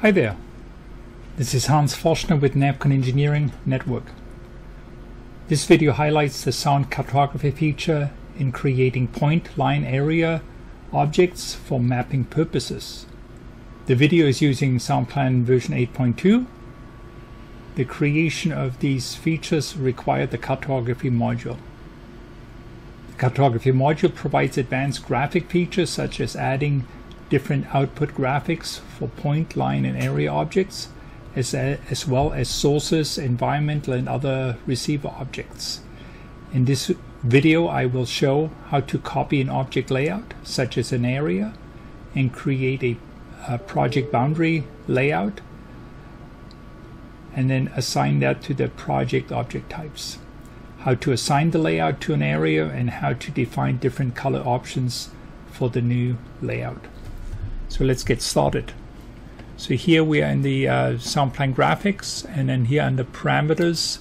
Hi there, this is Hans Forschner with NAVCON Engineering Network. This video highlights the sound cartography feature in creating point line area objects for mapping purposes. The video is using SoundPlan version 8.2. The creation of these features required the cartography module. The cartography module provides advanced graphic features such as adding different output graphics for point, line, and area objects, as, a, as well as sources, environmental, and other receiver objects. In this video, I will show how to copy an object layout, such as an area, and create a, a project boundary layout, and then assign that to the project object types. How to assign the layout to an area, and how to define different color options for the new layout. So let's get started. So here we are in the uh, SoundPlan graphics and then here under parameters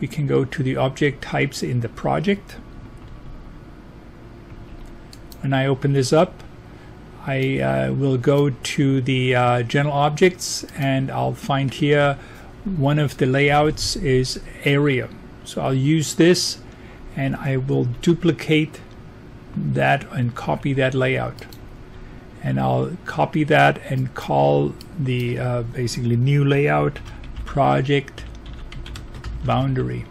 we can go to the object types in the project. When I open this up I uh, will go to the uh, general objects and I'll find here one of the layouts is area. So I'll use this and I will duplicate that and copy that layout and I'll copy that and call the uh, basically new layout project boundary.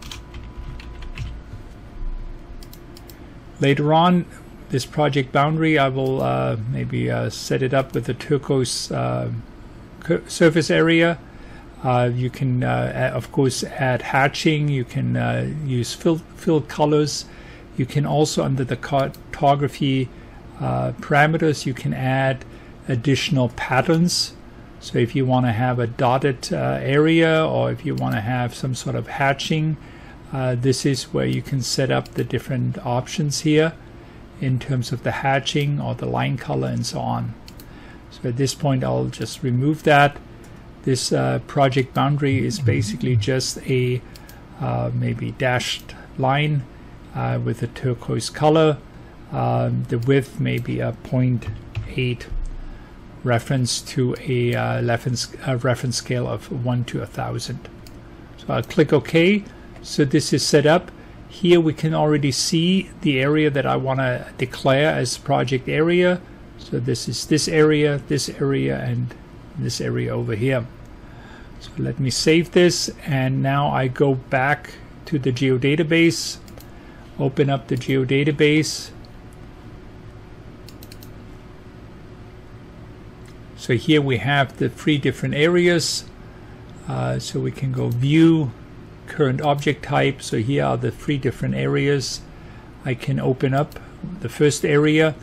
Later on, this project boundary, I will uh, maybe uh, set it up with a turquoise uh, surface area. Uh, you can, uh, of course, add hatching. You can use fill, fill colors. You can also, under the cartography uh, parameters, you can add additional patterns. So if you want to have a dotted uh, area or if you want to have some sort of hatching, uh, this is where you can set up the different options here in terms of the hatching or the line color and so on. So at this point I'll just remove that. This uh, project boundary is basically just a uh, maybe dashed line uh, with a turquoise color um, the width may be a 0.8 reference to a, uh, reference, reference scale of 1 to a 1000. So I'll click OK. So this is set up. Here we can already see the area that I want to declare as project area. So this is this area, this area, and this area over here. So let me save this and now I go back to the geodatabase, open up the geodatabase, So here we have the three different areas. Uh, so we can go view, current object type. So here are the three different areas. I can open up the first area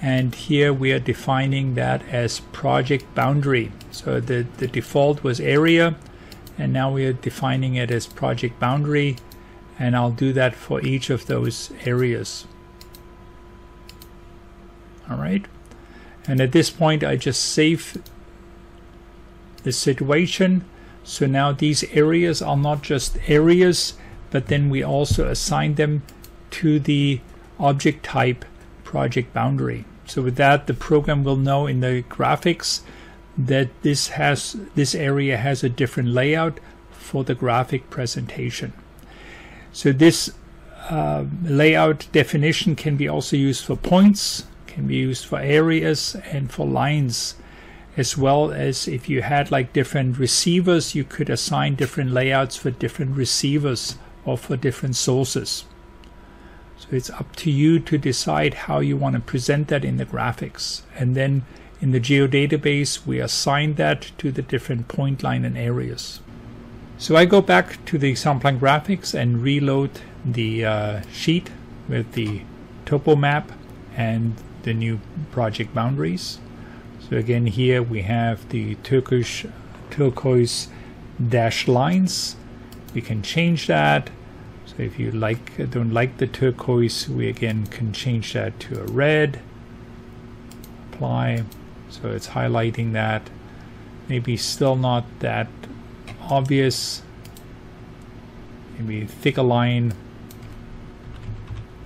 and here we are defining that as project boundary. So the, the default was area and now we are defining it as project boundary and I'll do that for each of those areas. All right. And at this point, I just save the situation. So now these areas are not just areas, but then we also assign them to the object type project boundary. So with that, the program will know in the graphics that this has this area has a different layout for the graphic presentation. So this uh, layout definition can be also used for points can be used for areas and for lines as well as if you had like different receivers you could assign different layouts for different receivers or for different sources. So it's up to you to decide how you want to present that in the graphics. And then in the geodatabase we assign that to the different point line and areas. So I go back to the SoundPlan graphics and reload the uh, sheet with the topo map and the new project boundaries. So again here we have the Turkish turquoise dash lines. We can change that. So if you like don't like the turquoise, we again can change that to a red. Apply. So it's highlighting that. Maybe still not that obvious. Maybe thicker line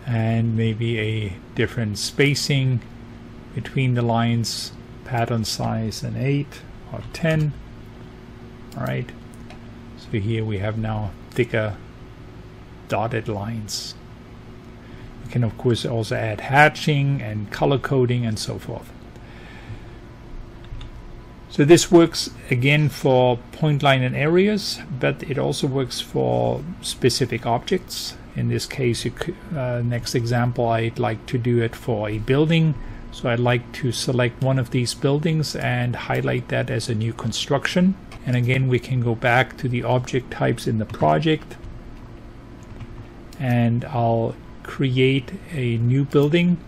and maybe a different spacing between the lines, pattern size and 8. or 10 all right. So here we have now thicker dotted lines. We can of course also add hatching and color coding and so forth. So this works again for point line and areas but it also works for specific objects in this case could, uh, next example I'd like to do it for a building. So I'd like to select one of these buildings and highlight that as a new construction. And again, we can go back to the object types in the project. And I'll create a new building.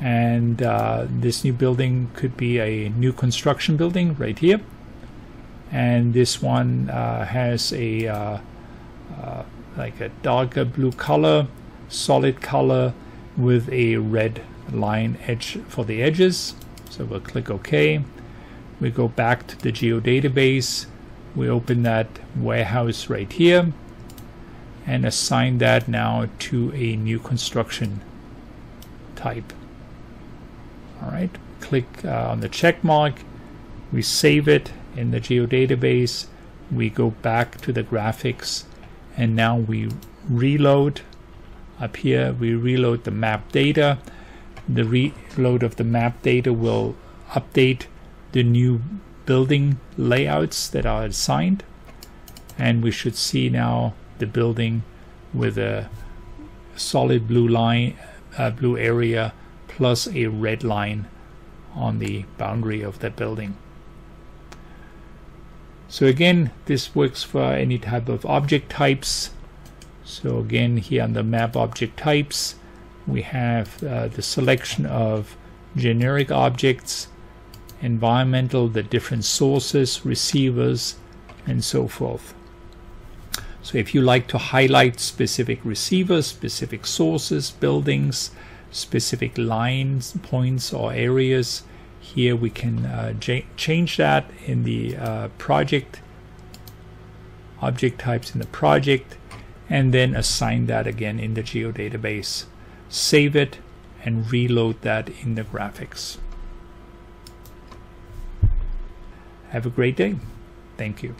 And uh, this new building could be a new construction building right here. And this one uh, has a uh, uh like a darker blue color solid color with a red line edge for the edges. So we'll click OK. We go back to the geodatabase. We open that warehouse right here and assign that now to a new construction type. All right, click uh, on the check mark. We save it in the geodatabase. We go back to the graphics and now we reload. Up here. We reload the map data. The reload of the map data will update the new building layouts that are assigned. And we should see now the building with a solid blue line uh, blue area plus a red line on the boundary of that building so again this works for any type of object types so again here on the map object types we have uh, the selection of generic objects, environmental, the different sources, receivers, and so forth. So if you like to highlight specific receivers, specific sources, buildings, specific lines, points, or areas, here we can uh, change that in the uh, project, object types in the project, and then assign that again in the geodatabase save it, and reload that in the graphics. Have a great day. Thank you.